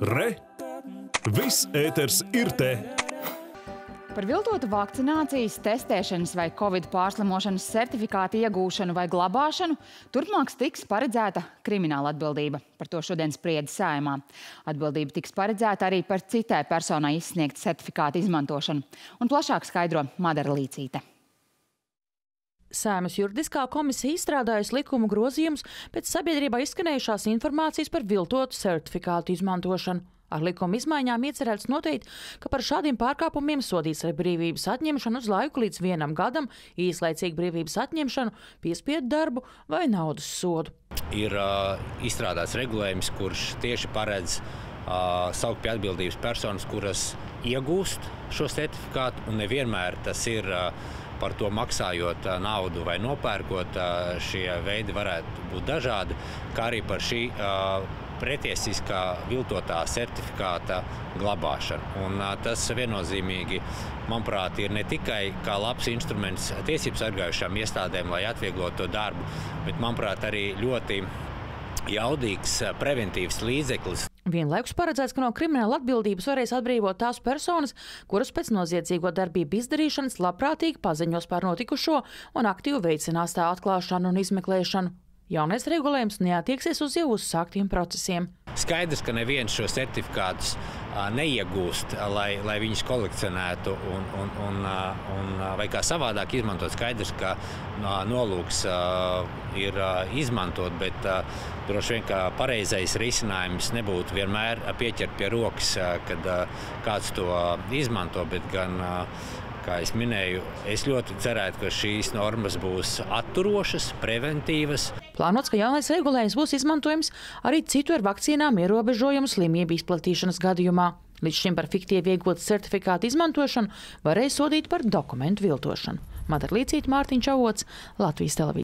Re! Viss ēters ir te! Par viltotu vakcinācijas, testēšanas vai covid pārslimošanas certifikātu iegūšanu vai glabāšanu turpmāk tiks paredzēta krimināla atbildība. Par to šodien spriedz sējumā. Atbildība tiks paredzēta arī par citai personai izsniegt certifikātu izmantošanu. Un plašāk skaidro Madara Līcīte. Sēmas juridiskā komisija izstrādājusi likumu grozījumus pēc sabiedrībā izskanējušās informācijas par viltotu certifikātu izmantošanu. Ar likuma izmaiņām iecerēts noteikt, ka par šādiem pārkāpumiem sodīts ar brīvības atņemšanu uz laiku līdz vienam gadam, īslaicīgu brīvības atņemšanu, piespiedu darbu vai naudas sodu. Ir uh, izstrādāts regulējums, kurš tieši paredz uh, saukt pie atbildības personas, kuras iegūst šo certifikātu, un nevienmēr tas ir uh, par to maksājot naudu vai nopērkot. Šie veidi varētu būt dažādi, kā arī par šī pretiesiskā viltotā certifikāta glabāšanu. Un, tas viennozīmīgi, manuprāt, ir ne tikai kā labs instruments tiesību sargājušām iestādēm, lai atvieglotu to darbu, bet, manuprāt, arī ļoti jaudīgs preventīvs līdzeklis. Vienlaikus paredzēts, ka no krimināla atbildības varēs atbrīvot tās personas, kuras pēc noziedzīgo darbību izdarīšanas labprātīgi paziņos par notikušo un aktīvi veicinās tā atklāšanu un izmeklēšanu. Jaunais regulējums neatieksies uz jau uzsāktiem procesiem. Skaidrs, ka neviens šo certifikātus neiegūst, lai, lai viņus kolekcionētu un, un, un, un vai kā savādāk izmantot. Skaidrs, ka nolūks ir izmantot, bet droši vien kā pareizais risinājums nebūtu vienmēr pieķert pie rokas, kad kāds to izmanto, bet gan kā jau minēju, es ļoti cerētu, ka šīs normas būs atturošas, preventīvas. Plānots, ka jaunais regulējums būs izmantojams arī citu ar vakcīnām ierobežojumu slimību izplatīšanas gadījumā. Līdz šim par fiktīvi iegūtu certifikātu izmantošanu varēja sodīt par dokumentu viltošanu. Madara Līcīta, Mārtiņš Avots, Latvijas televīzija.